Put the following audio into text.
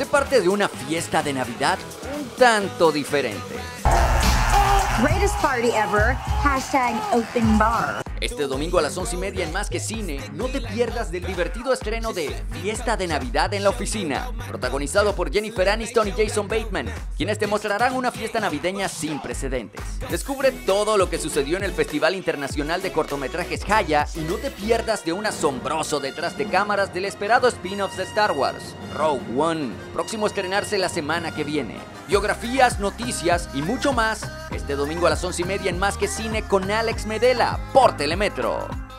Sé parte de una fiesta de Navidad un tanto diferente. Greatest party ever. Hashtag open bar. Este domingo a las once y media en Más que Cine, no te pierdas del divertido estreno de Fiesta de Navidad en la Oficina, protagonizado por Jennifer Aniston y Jason Bateman, quienes te mostrarán una fiesta navideña sin precedentes. Descubre todo lo que sucedió en el Festival Internacional de Cortometrajes Haya y no te pierdas de un asombroso detrás de cámaras del esperado spin-off de Star Wars, Rogue One, próximo a estrenarse la semana que viene. Biografías, noticias y mucho más este domingo a las once y media en Más que Cine con Alex Medela por Telemetro.